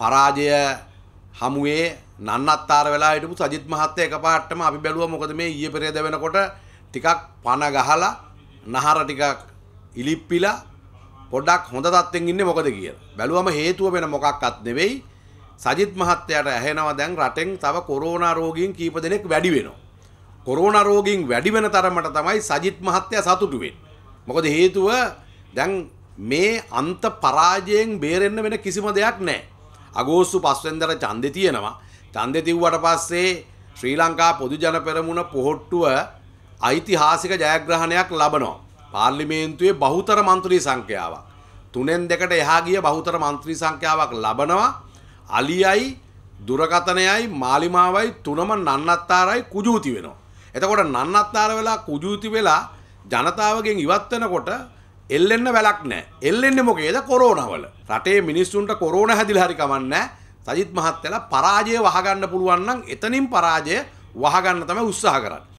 පරාජය හමුවේ නන්නත්තාර වෙලා හිටපු සජිත් මහත්තයා එකපාරටම අපි බැලුවා මොකද මේ ඊයේ පෙරේද වෙනකොට ටිකක් පණ ගහලා නහර ටිකක් ඉලිප්පිලා පොඩ්ඩක් හොඳ තත්ත්වෙන් ඉන්නේ මොකද කියලා. බැලුවම හේතුව වෙන මොකක්වත් නෙවෙයි. සජිත් මහත්තයාට ඇහෙනවා දැන් රටෙන් තව කොරෝනා රෝගීන් කීප දෙනෙක් වැඩි වෙනවා. කොරෝනා රෝගීන් වැඩි වෙන තරමට තමයි සජිත් මහත්තයා සතුටු වෙන්නේ. මොකද හේතුව දැන් මේ අන්ත පරාජයෙන් බේරෙන්න වෙන කිසිම දෙයක් නැහැ. අගෝස්තු 5 වෙනිදාට ඡන්දෙ තියෙනවා. ඡන්දෙ තිව්වට පස්සේ ශ්‍රී ලංකා පොදු ජන පෙරමුණ පොහොට්ටුව ඓතිහාසික ජයග්‍රහණයක් ලබනවා. පාර්ලිමේන්තුවේ බහුතර මන්ත්‍රී සංඛ්‍යාවක්. තුනෙන් දෙකට එහා ගිය බහුතර මන්ත්‍රී සංඛ්‍යාවක් ලබනවා. අලියයි දුරකතනයයි මාලිමාවයි තුනම නන්නත්තාරයි කුජූති වෙනවා. එතකොට නන්නත්තාර වෙලා කුජූති වෙලා ජනතාවගෙන් ඉවත් වෙනකොට එල්ලෙන්න වැලක් නැහැ. එල්ලෙන්නේ මොකේද? කොරෝනාවල. රටේ මිනිස්සුන්ට කොරෝනා හැදිලා හරි කමන්නේ සජිත් මහත්තයලා පරාජය වහගන්න පුළුවන් නම් එතනින් පරාජය වහගන්න තමයි උත්සාහ කරන්නේ.